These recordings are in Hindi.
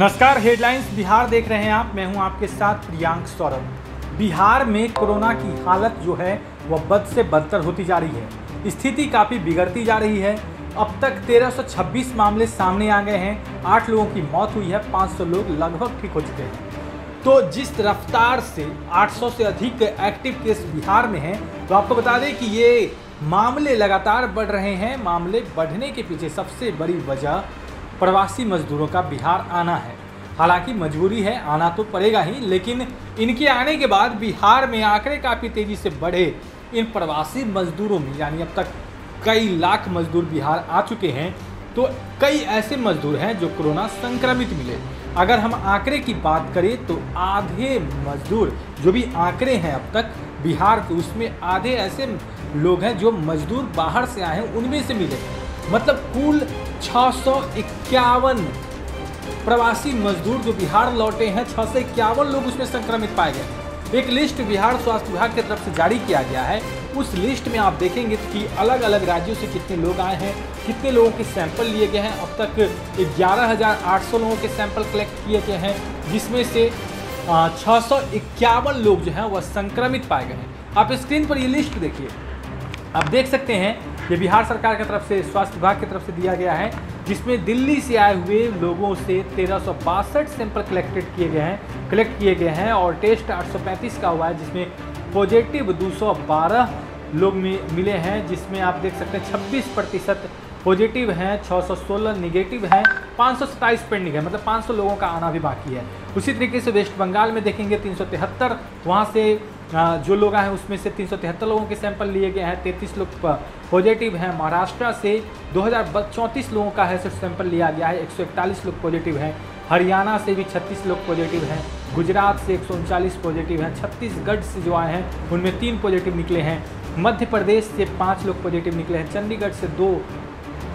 नमस्कार हेडलाइंस बिहार देख रहे हैं आप। मैं हूँ आपके साथ प्रियांक सौरभ। बिहार में कोरोना की हालत जो है, वह बद से बदतर होती जा रही है। स्थिति काफ़ी बिगड़ती जा रही है। अब तक 1326 मामले सामने आ गए हैं। आठ लोगों की मौत हुई है 500 लोग लगभग ठीक हो चुके हैं। तो जिस रफ्तार से 800 से अधिक एक्टिव केस बिहार में हैं तो आपको बता दें कि ये मामले लगातार बढ़ रहे हैं। मामले बढ़ने के पीछे सबसे बड़ी वजह प्रवासी मजदूरों का बिहार आना है। हालाँकि मजबूरी है, आना तो पड़ेगा ही, लेकिन इनके आने के बाद बिहार में आंकड़े काफ़ी तेज़ी से बढ़े। इन प्रवासी मजदूरों में, यानी अब तक कई लाख मजदूर बिहार आ चुके हैं तो कई ऐसे मजदूर हैं जो कोरोना संक्रमित मिले। अगर हम आंकड़े की बात करें तो आधे मजदूर जो भी आंकड़े हैं अब तक, बिहार के उसमें आधे ऐसे लोग हैं जो मजदूर बाहर से आए हैं, उनमें से मिले। मतलब कुल छः सौ इक्यावन प्रवासी मजदूर जो बिहार लौटे हैं छः सौ इक्यावन लोग उसमें संक्रमित पाए गए एक लिस्ट बिहार स्वास्थ्य विभाग की तरफ़ से जारी किया गया है। उस लिस्ट में आप देखेंगे कि अलग अलग राज्यों से कितने लोग आए हैं, कितने लोगों के सैंपल लिए गए हैं। अब तक ग्यारह हज़ार आठ सौ लोगों के सैंपल कलेक्ट किए गए हैं, जिसमें से छः सौ इक्यावन लोग जो हैं, वह संक्रमित पाए गए हैं। आप स्क्रीन पर ये लिस्ट देखिए। आप देख सकते हैं ये बिहार सरकार की तरफ़ से, स्वास्थ्य विभाग की तरफ़ से दिया गया है, जिसमें दिल्ली से आए हुए लोगों से तेरह सैंपल कलेक्टेड किए गए हैं, कलेक्ट किए गए हैं और टेस्ट 835 का हुआ है, जिसमें पॉजिटिव 212 लोग मिले हैं, जिसमें आप देख सकते हैं 26 प्रतिशत पॉजिटिव हैं 616 निगेटिव हैं, पाँच सौ सत्ताईस पेंडिंग है मतलब 500 लोगों का आना भी बाकी है। उसी तरीके से वेस्ट बंगाल में देखेंगे, तीन सौ वहाँ से जो लोग आए हैं, उसमें से तीन सौ तिहत्तर लोगों के सैंपल लिए गए हैं, तैंतीस लोग पॉजिटिव हैं। महाराष्ट्र से दो हज़ार चौंतीस लोगों का है सिर्फ़ सैंपल लिया गया है, एक सौ इकतालीस लोग पॉजिटिव हैं। हरियाणा से भी 36 लोग पॉजिटिव हैं। गुजरात से एक पॉजिटिव हैं। छत्तीसगढ़ से जो आए हैं, उनमें तीन पॉजिटिव निकले हैं। मध्य प्रदेश से पाँच लोग पॉजिटिव निकले हैं। चंडीगढ़ से दो,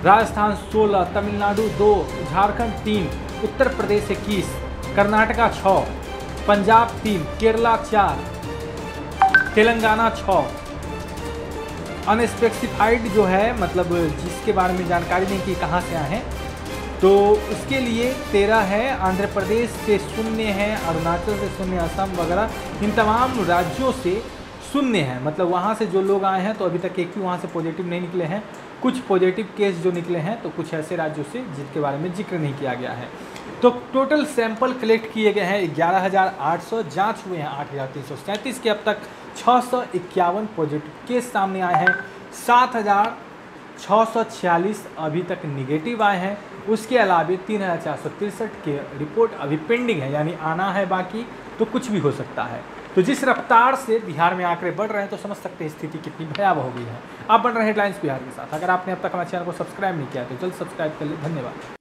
राजस्थान 16 तमिलनाडु दो, झारखंड तीन, उत्तर प्रदेश इक्कीस, कर्नाटका छः पंजाब तीन, केरला चार तेलंगाना छः अनस्पेसिफाइड जो है मतलब जिसके बारे में जानकारी नहीं कि कहाँ से आए हैं तो उसके लिए तेरह है, आंध्र प्रदेश से शून्य है, अरुणाचल से शून्य, असम वगैरह, इन तमाम राज्यों से शून्य है। मतलब वहाँ से जो लोग आए हैं तो अभी तक एक भी वहाँ से पॉजिटिव नहीं निकले हैं। कुछ पॉजिटिव केस जो निकले हैं तो कुछ ऐसे राज्यों से जिनके बारे में ज़िक्र नहीं किया गया है। तो टोटल सैंपल कलेक्ट किए गए हैं ग्यारह हज़ार आठ सौ, जाँच हुए हैं आठ हज़ार तीन सौ सैंतीस के अब तक छः सौ इक्यावन पॉजिटिव केस सामने आए हैं। सात हज़ार छः सौ छियालीस अभी तक निगेटिव आए हैं। उसके अलावे तीन हज़ार चार सौ तिरसठ के रिपोर्ट अभी पेंडिंग है, यानी आना है बाकी तो कुछ भी हो सकता है। तो जिस रफ्तार से बिहार में आंकड़े बढ़ रहे हैं तो समझ सकते हैं स्थिति कितनी भयावह हो गई है। आप बन रहे हेडलाइंस बिहार के साथ। अगर आपने अब तक हमारे चैनल को सब्सक्राइब नहीं किया तो जल्द सब्सक्राइब कर ले। धन्यवाद।